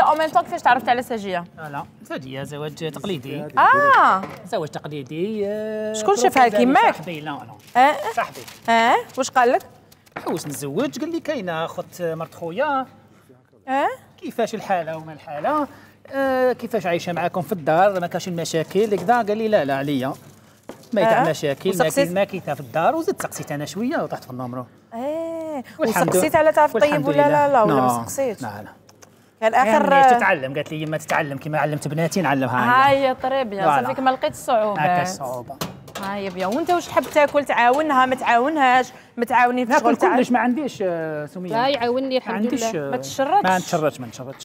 لي أو même temps كيفاش تعرفت على سجية؟ لا سجية زواج تقليدي. آه. زواج تقليدي آه، شكون شافها كيماك؟ صاحبي لا لا. آه؟ صاحبي. آه؟ واش قال لك؟ حوس نتزوج قال لي كاينة خت مرت خويا. آه؟ كيفاش الحالة وما الحالة؟ آه كيفاش عايشة معاكم في الدار؟ ما كاش المشاكل كذا. قال لي لا لا عليا. ما تاع آه. مشاكل ما كيتا في الدار. وزدت سقسيت أنا شوية وطحت في النمرة. إيه وسقسيت على تعرف طيب ولا لا. لا ولا ما لا، سقسيتش؟ لا لا. كان اخر تتعلم؟ قالت لي يما تتعلم كما علمت بناتي نعلمها هي هاي très bien voilà. صافيك ما لقيت هكا الصعوبات الصعوبة. هاي bien وأنت واش تحب تاكل؟ تعاونها ما تعاونهاش متعاونين في ناكل الشغل تاع كلش ما عنديش آه، سمية. لا يعاوني ما الحمد لله. آه، ما تشردش؟ ما نتشردش ما نتشردش